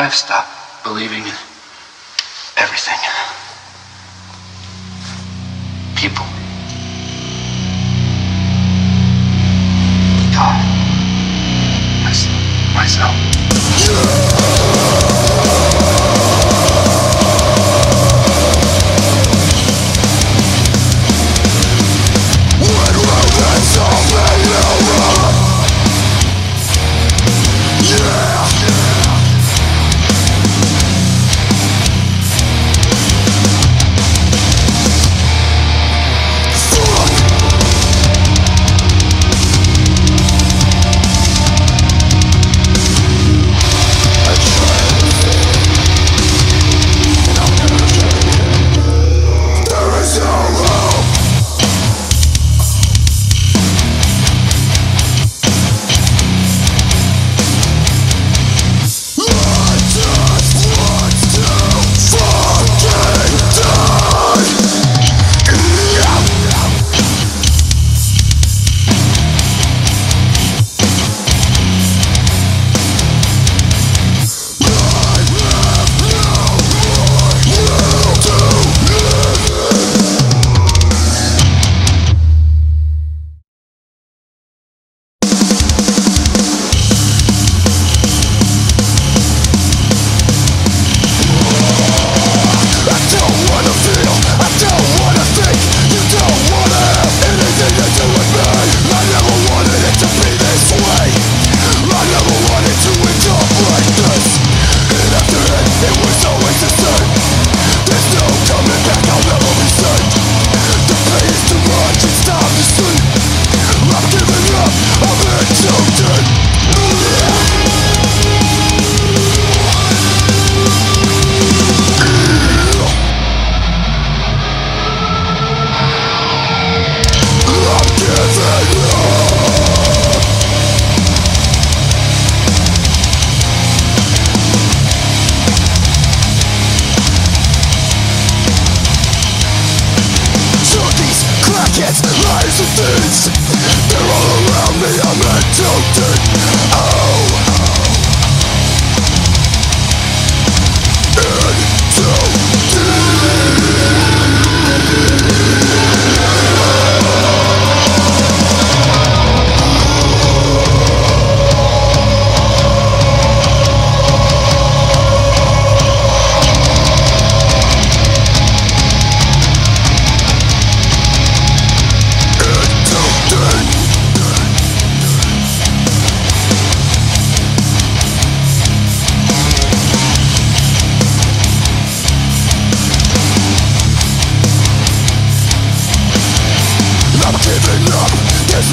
I've stopped believing in everything.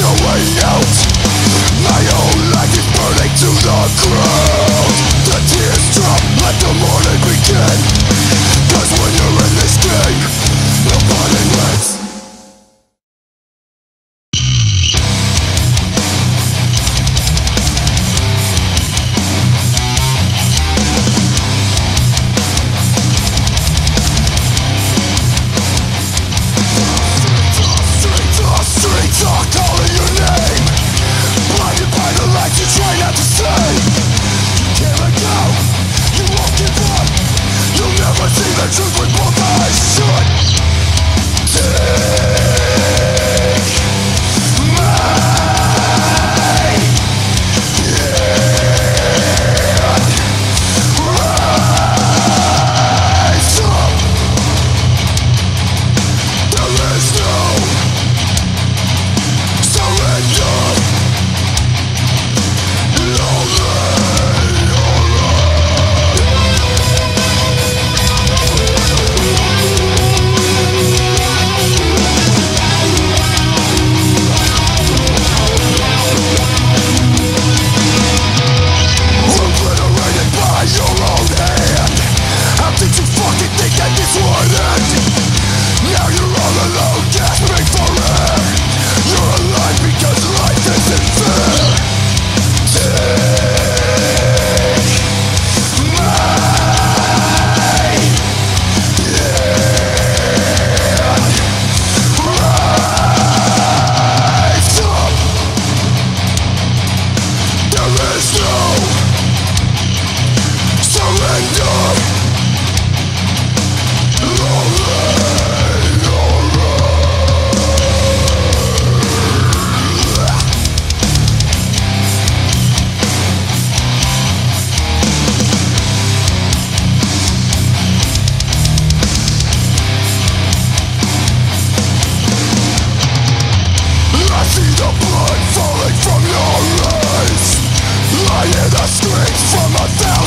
no way out My own life is burning to the ground The tears drop, let the morning begin Cause when you're in this game Nobody will the blood falling from your eyes Lying in the streets from a thousand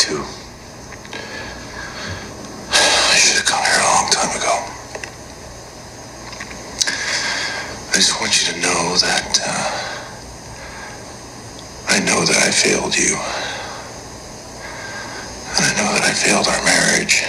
too. I should have come here a long time ago. I just want you to know that uh, I know that I failed you. And I know that I failed our marriage.